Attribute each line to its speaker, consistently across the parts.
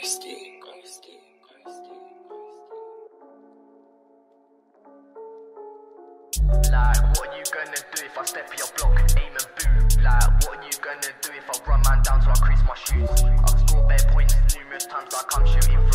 Speaker 1: Ghosty.
Speaker 2: Like, what are you gonna do if I step in your block, aim and boot? Like, what are you gonna do if I run man down till I crease my shoes? I've scored bare points numerous times like I'm shooting.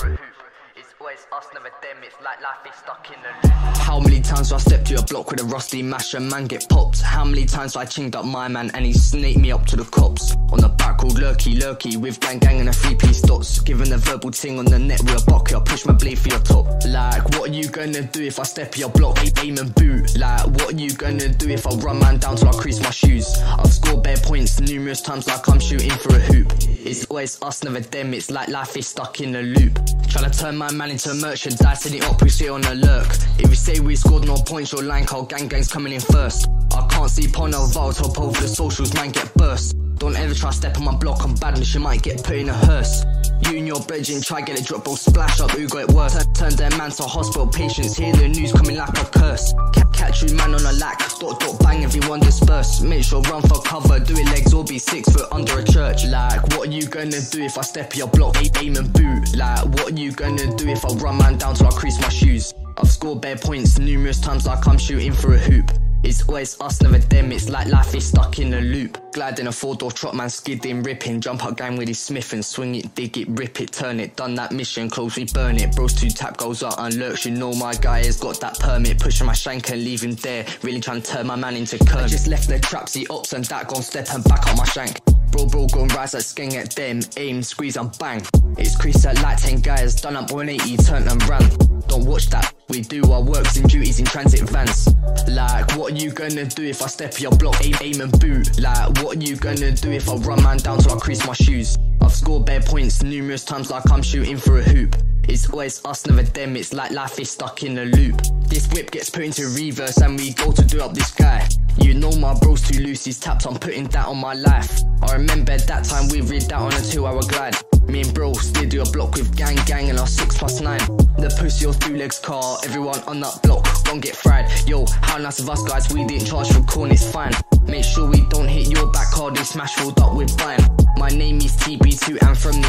Speaker 2: Us, never them, it's like life is stuck in a loop.
Speaker 3: How many times do I step to your block with a rusty masher, man get popped? How many times do I chinged up my man and he snaked me up to the cops? On the back called Lurky Lurky with gang gang and a three piece dots. Giving a verbal ting on the net with a bucket, I push my blade for your top. Like, what are you gonna do if I step your block, aim and boot? Like, what are you gonna do if I run man down till I crease my shoes? I've scored bare points numerous times like I'm shooting for a hoop. It's always us, never them, it's like life is stuck in a loop. Tryna turn my man into merchandise, dicing it up, we stay on the lurk. If you say we scored no points, your line call gang gang's coming in first. I can't see porn or vow, top over the socials, man get burst. Don't ever try step on my block, I'm badness, you might get put in a hearse. You and your try get a drop, bro, splash up, who got it worse? Turn, turn their man to hospital patients, hear the news coming like a curse. Ca- catch you man on a lack, dot dot bang, everyone disperse. Make sure run for cover, do it legs or be six foot under a church. Like, what are you gonna do if I step your block, aim and boot? Like, what are you gonna do if I run man down till I crease my shoes? I've scored bare points numerous times like I'm shooting for a hoop. It's always us, never them. It's like life is stuck in a loop. Glad in a four door truck, man, skidding, ripping. Jump up gang with his smith and swing it, dig it, rip it, turn it. Done that mission, close, we burn it. Bros two tap goes up and lurks. You know my guy has got that permit. Pushing my shank and leave him there. Really trying to turn my man into curb. Just left the traps, he ops and that gon' step and back up my shank. Bro, bro, gon' rise like skeng at them. Aim, squeeze and bang. It's creased at like 10 guys. Done up 180, turned and ran. Don't watch that. We do our works and duties in transit vans. Like, what are you gonna do if I step your block, aim, aim and boot? Like, what are you gonna do if I run man down till I crease my shoes? I've scored bare points numerous times like I'm shooting for a hoop. It's always us, never them, it's like life is stuck in a loop. This whip gets put into reverse and we go to do up this guy. You know my bro's too loose, he's tapped, I'm putting that on my life. I remember that time we rid that on a two hour glide. Me and bro still do a block with gang gang and our six plus nine. The pussy or two legs car, everyone on that block won't get fried. Yo, how nice of us guys, we didn't charge for corn, it's fine. Make sure we don't hit your back hard, they smash rolled up with buying. My name is TB2 and from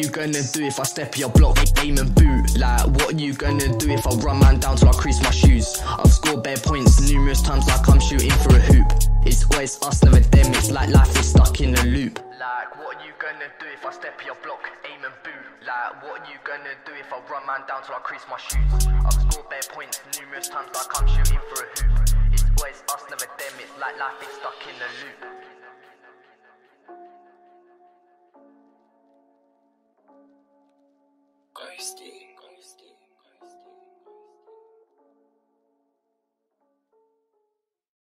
Speaker 3: you gonna do if I step your block, aim and boot? Like, what you gonna do if I run man down till I crease my shoes? I've scored bare points numerous times like I'm shooting for a hoop. It's always us, never them, it's like life is stuck in a loop.
Speaker 2: Like, what you gonna do if I step your block, aim and boot? Like, what you gonna do if I run man down till I crease my shoes? I've scored bare points numerous times like I'm shooting for a hoop. It's always us, never them, it's like life is
Speaker 1: Ghosty.